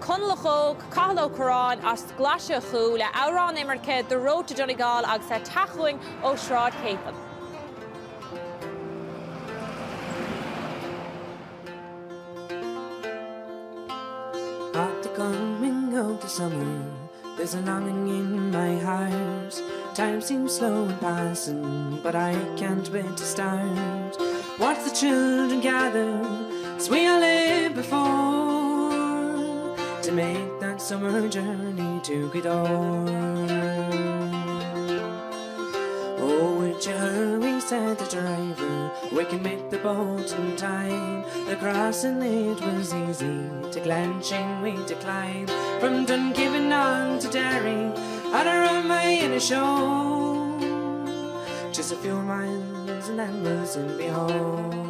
conlachó calló chorán as glaise chu le árán immarce de agus ó coming of the summer, there's a longing in my heart. Time seems slow and passing, but I can't wait to start. Watch the children gather to make that summer journey to Gweedore. Oh, would you hurry, said the driver. We can make the boat in time. The crossing it was easy. To Glenshane we to climb. From Dungiven on to Derry. On a runway in a show. Just a few miles and then we'll home.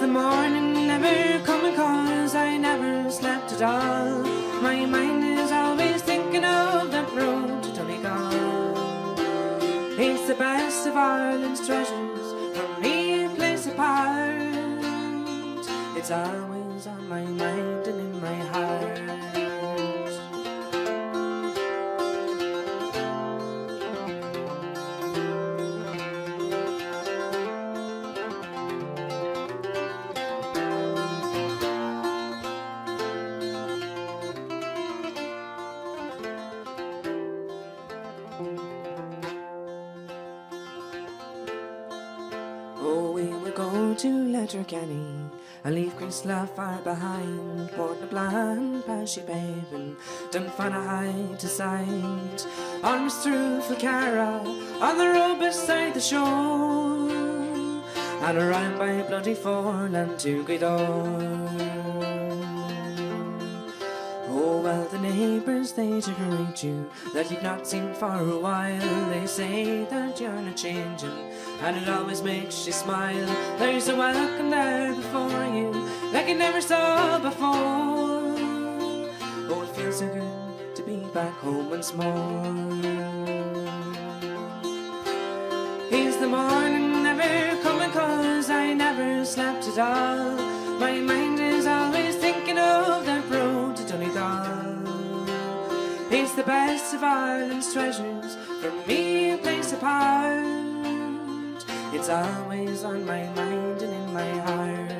The morning never coming cause I never slept at all. My mind is always thinking of that road to Donegal It's the best of Ireland's treasures From me a place apart. It's always on my mind and in my heart to Letterkenny and leave Creeslough far behind. Port na Blan, Pashy Baben, Dunfanaghy to sight. Arms through Falcarragh, on the road beside the shore, and around by bloody Foreland to Gweedore. Well, the neighbors, they decorate you that you've not seen for a while. They say that you're not changing, and it always makes you smile. There's a welcome there before you, like you never saw before. Oh, it feels so good to be back home once more. Is the morning never coming cause I never slept at all best of Ireland's treasures For me a place apart. It's always on my mind and in my heart.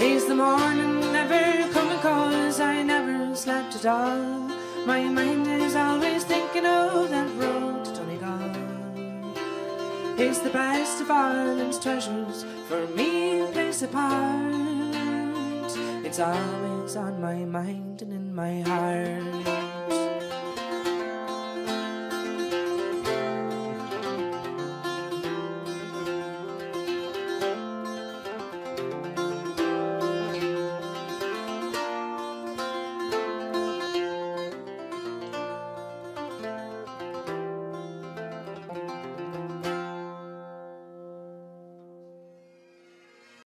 Is the morning never coming cause I never slept at all. My mind is always thinking of that road to Donegal. It's the best of Ireland's treasures For me a place apart always on my mind and in my heart